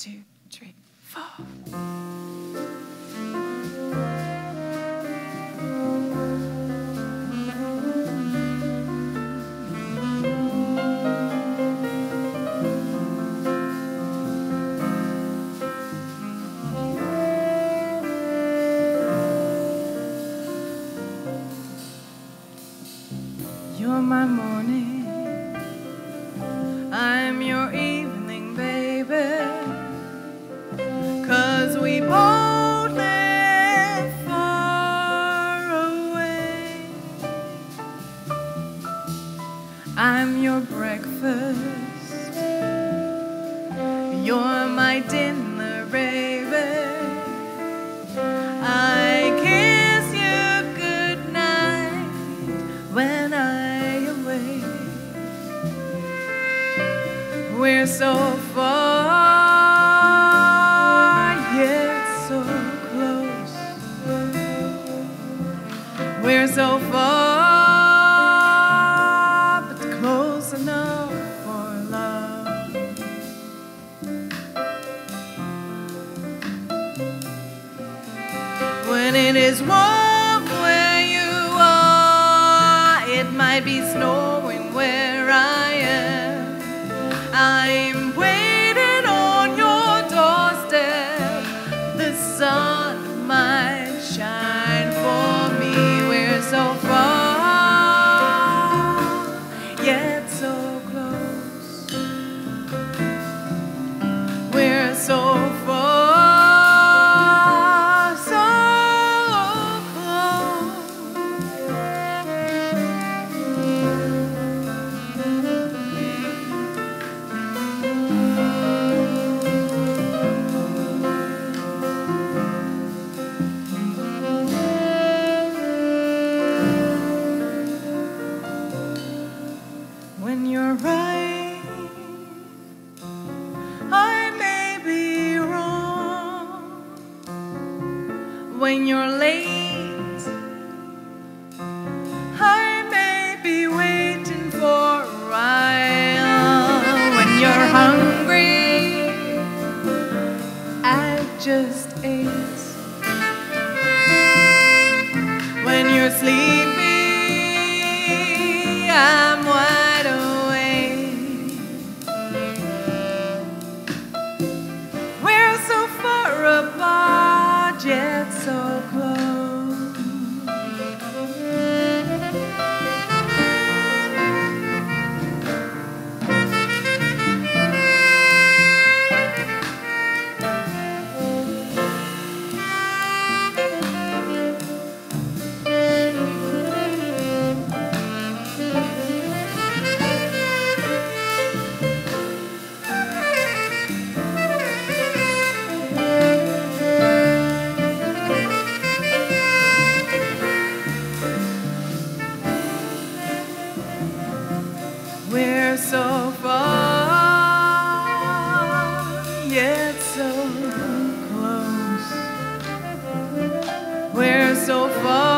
two, three, four. my morning. I'm your breakfast. You're my dinner, baby. I kiss you goodnight when I awake. We're so it is warm where you are, it might be snowing where When you're late, I may be waiting for a while. When you're hungry, I just ate. When you're sleepy, We're so far, yet so close. We're so far,